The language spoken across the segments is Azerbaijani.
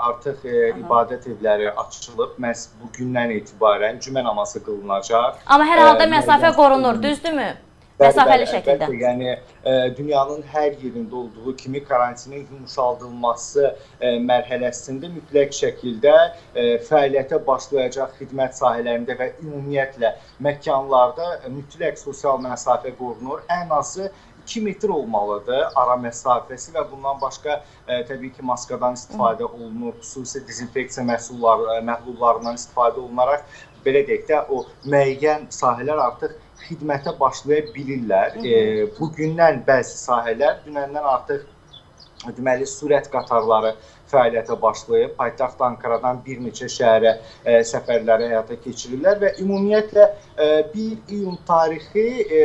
Artıq e, ibadət evləri açılıb. Məhz bu gündən etibarən cümə namazı qılınacaq. Amma hər halda E, məsafə qorunur, düzdürmü? Məsafəli şəkildə. əlbəttə, Yəni e, dünyanın hər yerində olduğu kimi karantinin yumşaldılması e, mərhələsində mütləq şəkildə e, fəaliyyətə başlayacaq xidmət sahələrində və ümumiyyətlə məkanlarda e, mütləq sosial məsafə qorunur. Ən azı 2 metr olmalıdır ara məsafəsi və bundan başqa e, təbii ki, maskadan istifadə olunur, xüsusi dezinfeksiya məhsulları e, məhlullarından istifadə olunaraq belə deyək də o müəyyən sahələr artıq xidmətə başlaya bilirlər. E, bu gündən bəzi sahələr dünəndən artıq deməli sürət qatarları fəaliyyətə başlayıb. Paytaxt Ankaradan bir neçə şəhərə e, səfərləri həyata keçirirlər və ümumiyyətlə e, 1 iyun tarixi e,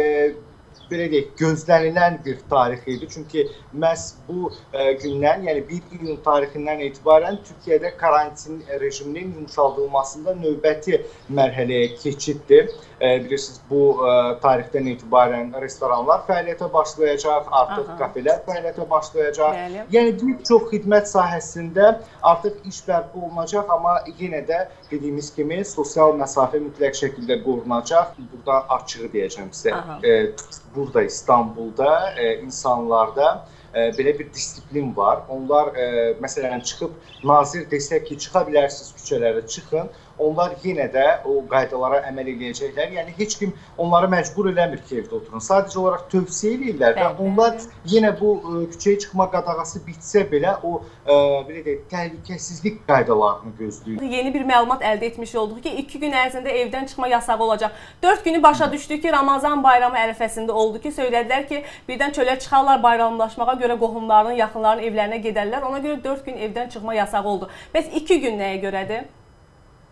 belə deyək, gözlənilən bir tarix idi. Çünki məhz bu e, gündən, yəni 1 iyun tarixindən etibarən Türkiyədə karantin rejiminin yumşaldılmasında növbəti mərhələyə keçiddir. E, bilirsiniz, bu e, tarixdən etibarən restoranlar fəaliyyətə başlayacaq, artıq Aha. kafelər fəaliyyətə başlayacaq. Bəli. Yəni bir çox xidmət sahəsində artıq iş bərpa olunacaq, amma yenə də dediyimiz kimi sosial məsafə mütləq şəkildə qorunacaq. Burada açığı deyəcəm sizə. Aha. E, burada İstanbulda e, insanlarda e, belə bir disiplin var. Onlar e, məsələn çıxıb nazir desək ki, çıxa bilərsiniz küçələrə, çıxın. Onlar yenə də o qaydalara əməl edəcəklər. Yəni heç kim onları məcbur eləmir ki, evdə oturun. Sadəcə olaraq tövsiyə edirlər və onlar yenə bu e, küçəyə çıxma qadağası bitsə belə o e, belə deyək, təhlükəsizlik qaydalarını gözləyir. Yeni bir məlumat əldə etmiş olduq ki, 2 gün ərzində evdən çıxma yasağı olacaq. 4 günü başa düşdük ki, Ramazan bayramı ərəfəsində oldu ki, söylədilər ki, birdən çölə çıxarlar bayramlaşmağa görə qohumlarının, yaxınlarının evlərinə gedərlər. Ona görə 4 gün evdən çıxma yasağı oldu. Bəs 2 gün nəyə görədir?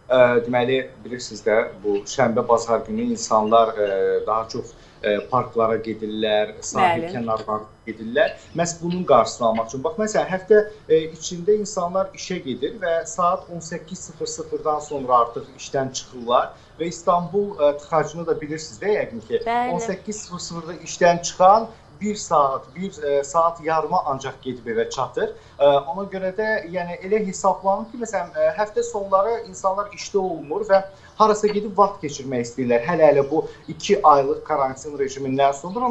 Ə, deməli bilirsiniz də bu şənbə bazar günü insanlar ə, daha çox ə, parklara gedirlər, sahil kənarlarına gedirlər. Məhz bunun qarşısını almaq üçün. Bax məsələn həftə ə, içində insanlar işə gedir və saat 18:00-dan sonra artıq işdən çıxırlar və İstanbul ə, tıxacını da bilirsiniz də yəqin ki, Bəli. 18:00-da işdən çıxan 1 saat, 1 e, saat yarıma ancaq gedib evə çatır. E, ona görə də yəni elə hesablanır ki, məsələn, e, həftə sonları insanlar işdə olmur və harasa gedib vaxt keçirmək istəyirlər. Hələ-hələ bu 2 aylıq karantin rejimindən sonra